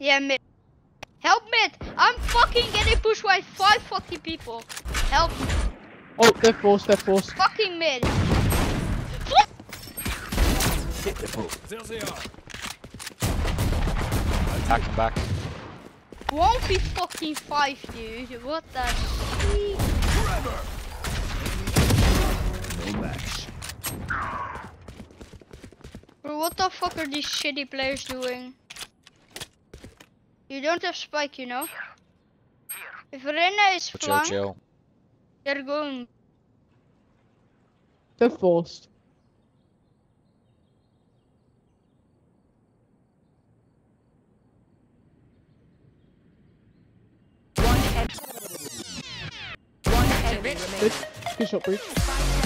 Yeah, mid. Help mid! I'm fucking getting pushed by five fucking people. Help me. Oh, they're forced, they're forced. Fucking mid. There they are. Back and back. Won't be fucking five, dude. What the shit? No match. Bro, what the fuck are these shitty players doing? You don't have spike, you know? If Reyna is Chill, flank, chill. they're going. They're forced. One enemy. One enemy Good, good shot, Breach.